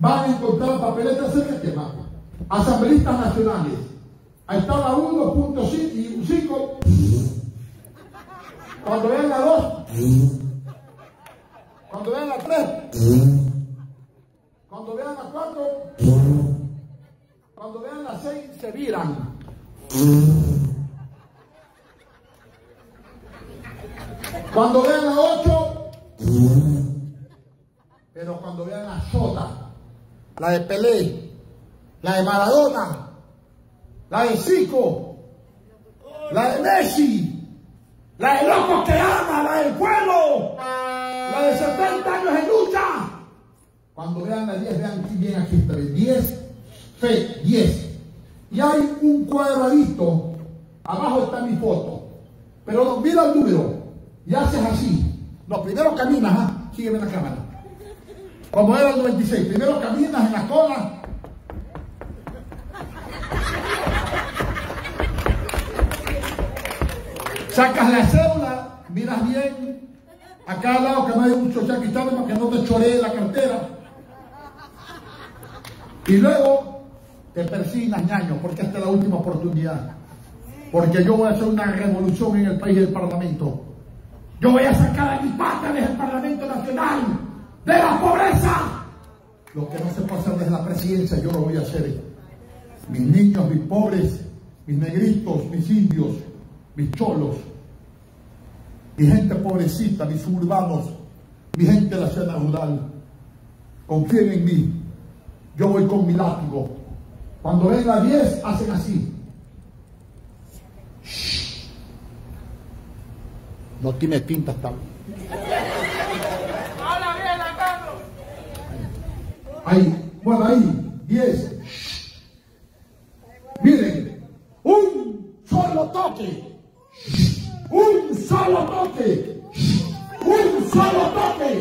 van a encontrar papeletas en este mapa. Asambleístas nacionales. Ahí está la 1.5. Cuando vean la 2. Cuando vean la 3. Cuando vean la 4. Cuando vean la 6 se viran. Cuando vean la 8, pero cuando vean la Sota, la de Pelé, la de Maradona, la de Zico, la de Messi, la de Loco que ama, la del pueblo, la de 70 años en lucha. Cuando vean la 10, vean aquí bien aquí está, 10, fe, 10. Y hay un cuadradito, abajo está mi foto, pero mira el número y haces así. No, primero caminas, ¿ah? sígueme la cámara. Como era el 96, primero caminas en la cola. Sacas la cédula, miras bien. Acá al lado que no hay mucho chaquitano para que no te choree la cartera. Y luego te persignas, ñaño, porque esta es la última oportunidad. Porque yo voy a hacer una revolución en el país del Parlamento. Yo voy a sacar a mi patria desde el Parlamento Nacional, de la pobreza. Lo que no se puede hacer desde la presidencia, yo lo voy a hacer. Mis niños, mis pobres, mis negritos, mis indios, mis cholos, mi gente pobrecita, mis suburbanos, mi gente de la escena rural. Confíen en mí. Yo voy con mi látigo. Cuando ven la 10, hacen así. No tiene tinta hasta. Ahí, bueno, ahí, 10. Miren. Un solo toque. Un solo toque. Un solo toque.